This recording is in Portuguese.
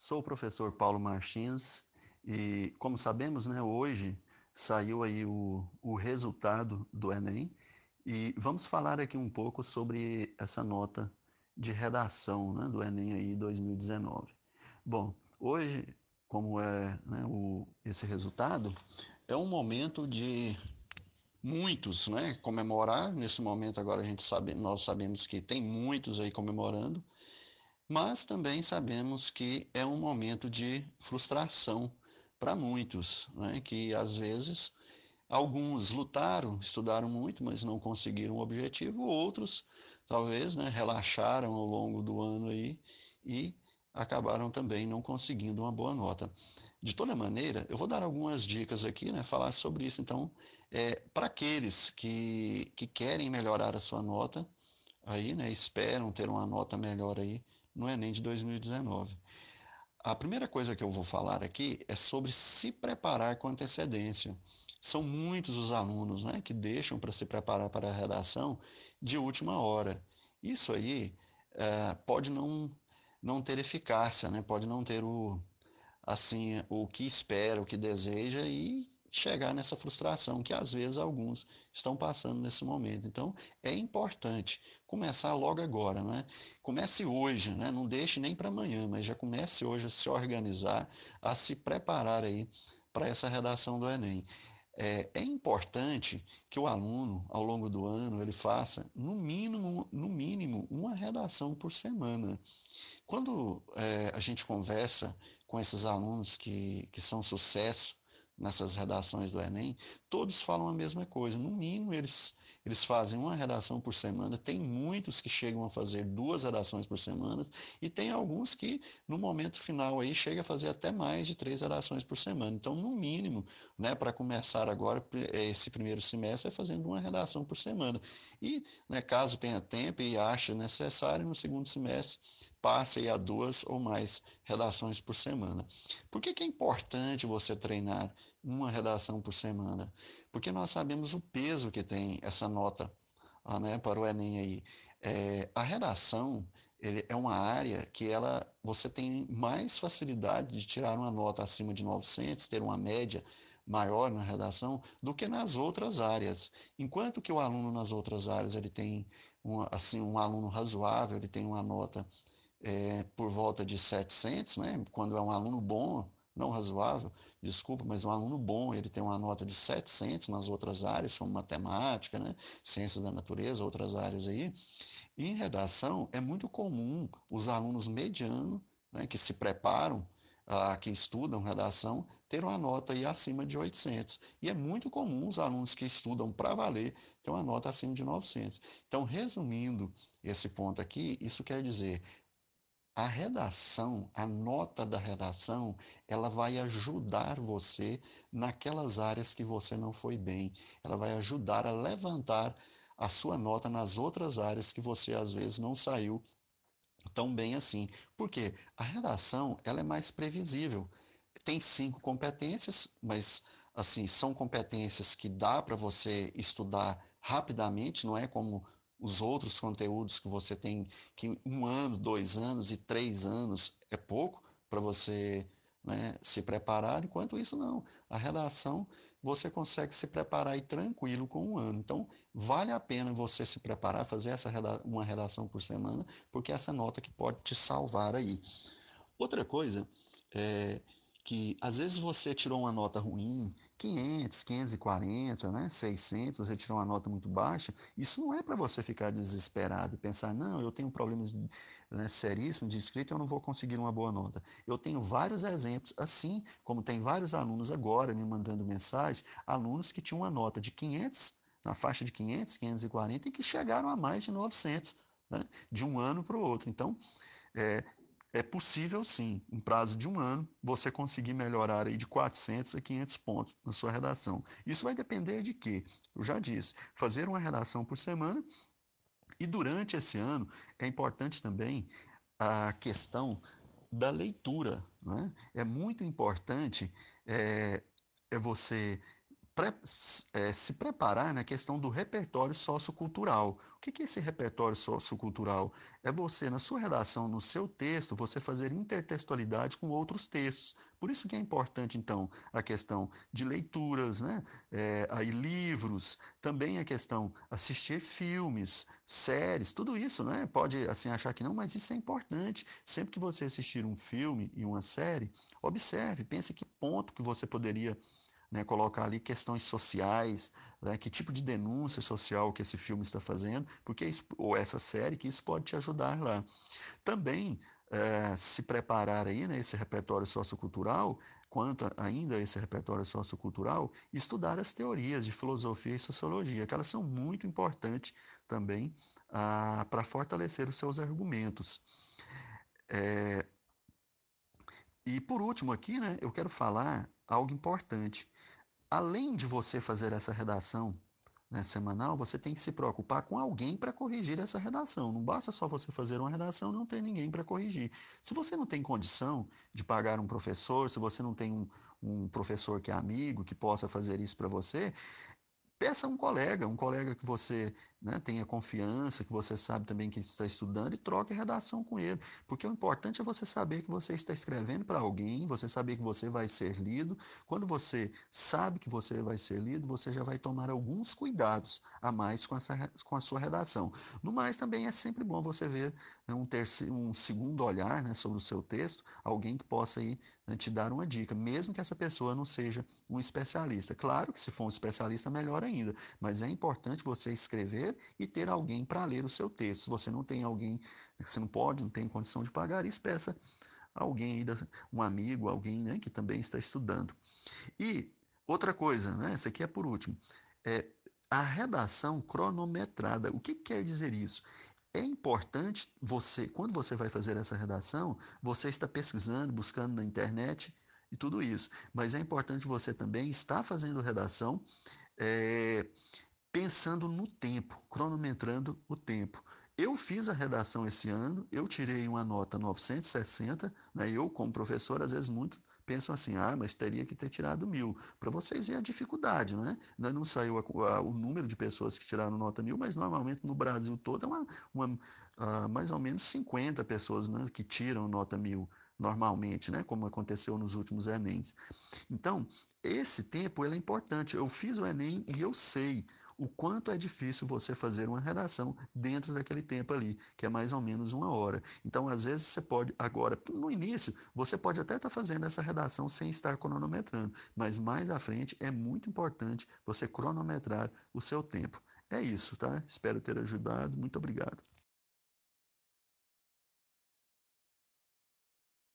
Sou o professor Paulo Martins e, como sabemos, né, hoje saiu aí o, o resultado do Enem e vamos falar aqui um pouco sobre essa nota de redação né, do Enem aí 2019. Bom, hoje, como é né, o, esse resultado, é um momento de muitos né, comemorar. Nesse momento agora a gente sabe, nós sabemos que tem muitos aí comemorando, mas também sabemos que é um momento de frustração para muitos, né? que às vezes alguns lutaram, estudaram muito, mas não conseguiram o objetivo, outros talvez né, relaxaram ao longo do ano aí e acabaram também não conseguindo uma boa nota. De toda maneira, eu vou dar algumas dicas aqui, né, falar sobre isso. Então, é, para aqueles que, que querem melhorar a sua nota, aí, né, esperam ter uma nota melhor aí no Enem de 2019. A primeira coisa que eu vou falar aqui é sobre se preparar com antecedência. São muitos os alunos né, que deixam para se preparar para a redação de última hora. Isso aí é, pode não, não ter eficácia, né? pode não ter o, assim, o que espera, o que deseja e chegar nessa frustração que às vezes alguns estão passando nesse momento. Então, é importante começar logo agora, né? Comece hoje, né? Não deixe nem para amanhã, mas já comece hoje a se organizar, a se preparar aí para essa redação do Enem. É, é, importante que o aluno, ao longo do ano, ele faça, no mínimo, no mínimo, uma redação por semana. Quando é, a gente conversa com esses alunos que, que são sucesso nessas redações do Enem, todos falam a mesma coisa. No mínimo, eles, eles fazem uma redação por semana. Tem muitos que chegam a fazer duas redações por semana, e tem alguns que, no momento final, aí, chega a fazer até mais de três redações por semana. Então, no mínimo, né, para começar agora esse primeiro semestre, é fazendo uma redação por semana. E, né, caso tenha tempo e ache necessário, no segundo semestre, passe a duas ou mais redações por semana. Por que, que é importante você treinar uma redação por semana? Porque nós sabemos o peso que tem essa nota ah, né, para o Enem aí. É, a redação ele é uma área que ela você tem mais facilidade de tirar uma nota acima de 900, ter uma média maior na redação do que nas outras áreas. Enquanto que o aluno nas outras áreas ele tem um, assim um aluno razoável, ele tem uma nota é, por volta de 700, né? Quando é um aluno bom, não razoável, desculpa, mas um aluno bom, ele tem uma nota de 700 nas outras áreas, como matemática, né? Ciências da natureza, outras áreas aí. E em redação, é muito comum os alunos medianos, né, que se preparam, ah, que estudam redação, ter uma nota aí acima de 800. E é muito comum os alunos que estudam para valer ter uma nota acima de 900. Então, resumindo esse ponto aqui, isso quer dizer, a redação, a nota da redação, ela vai ajudar você naquelas áreas que você não foi bem. Ela vai ajudar a levantar a sua nota nas outras áreas que você às vezes não saiu tão bem assim. Porque a redação, ela é mais previsível. Tem cinco competências, mas assim, são competências que dá para você estudar rapidamente, não é como os outros conteúdos que você tem, que um ano, dois anos e três anos é pouco para você né, se preparar, enquanto isso não. A redação você consegue se preparar aí tranquilo com um ano. Então, vale a pena você se preparar, fazer essa uma redação por semana, porque é essa nota que pode te salvar aí. Outra coisa é que às vezes você tirou uma nota ruim 500, 540, né, 600, você tirou uma nota muito baixa, isso não é para você ficar desesperado e pensar, não, eu tenho problemas né, seríssimos de escrita, eu não vou conseguir uma boa nota. Eu tenho vários exemplos, assim como tem vários alunos agora me mandando mensagem, alunos que tinham uma nota de 500, na faixa de 500, 540, e que chegaram a mais de 900, né, de um ano para o outro. Então, é, é possível sim, em prazo de um ano, você conseguir melhorar aí de 400 a 500 pontos na sua redação. Isso vai depender de quê? Eu já disse, fazer uma redação por semana e durante esse ano é importante também a questão da leitura. Né? É muito importante é, é você se preparar na questão do repertório sociocultural. O que é esse repertório sociocultural? É você, na sua redação, no seu texto, você fazer intertextualidade com outros textos. Por isso que é importante, então, a questão de leituras, né? É, aí livros, também a questão assistir filmes, séries, tudo isso, né? Pode assim achar que não, mas isso é importante. Sempre que você assistir um filme e uma série, observe, pense que ponto que você poderia né, colocar ali questões sociais, né, que tipo de denúncia social que esse filme está fazendo, porque ou essa série, que isso pode te ajudar lá. Também é, se preparar aí, né, esse repertório sociocultural, quanto ainda esse repertório sociocultural, estudar as teorias de filosofia e sociologia, que elas são muito importantes também ah, para fortalecer os seus argumentos. É, e por último aqui, né, eu quero falar algo importante. Além de você fazer essa redação né, semanal, você tem que se preocupar com alguém para corrigir essa redação. Não basta só você fazer uma redação e não ter ninguém para corrigir. Se você não tem condição de pagar um professor, se você não tem um, um professor que é amigo, que possa fazer isso para você, Peça um colega, um colega que você né, tenha confiança, que você sabe também que está estudando, e troque a redação com ele. Porque o importante é você saber que você está escrevendo para alguém, você saber que você vai ser lido. Quando você sabe que você vai ser lido, você já vai tomar alguns cuidados a mais com, essa, com a sua redação. No mais, também é sempre bom você ver né, um, terceiro, um segundo olhar né, sobre o seu texto, alguém que possa aí, né, te dar uma dica, mesmo que essa pessoa não seja um especialista. Claro que se for um especialista, melhor mas é importante você escrever e ter alguém para ler o seu texto. Se você não tem alguém, você não pode, não tem condição de pagar, isso peça alguém, um amigo, alguém né, que também está estudando. E outra coisa, né, essa aqui é por último, é a redação cronometrada. O que quer dizer isso? É importante você, quando você vai fazer essa redação, você está pesquisando, buscando na internet e tudo isso. Mas é importante você também estar fazendo redação é, pensando no tempo, cronometrando o tempo. Eu fiz a redação esse ano, eu tirei uma nota 960, né? eu, como professor, às vezes muito pensam assim, ah, mas teria que ter tirado mil. Para vocês ver a dificuldade, não é? Não saiu a, a, o número de pessoas que tiraram nota mil, mas normalmente no Brasil todo é uma, uma uh, mais ou menos 50 pessoas né, que tiram nota mil normalmente, né, como aconteceu nos últimos Enems. Então, esse tempo ele é importante. Eu fiz o Enem e eu sei o quanto é difícil você fazer uma redação dentro daquele tempo ali, que é mais ou menos uma hora. Então, às vezes, você pode, agora, no início, você pode até estar tá fazendo essa redação sem estar cronometrando, mas mais à frente é muito importante você cronometrar o seu tempo. É isso, tá? Espero ter ajudado. Muito obrigado.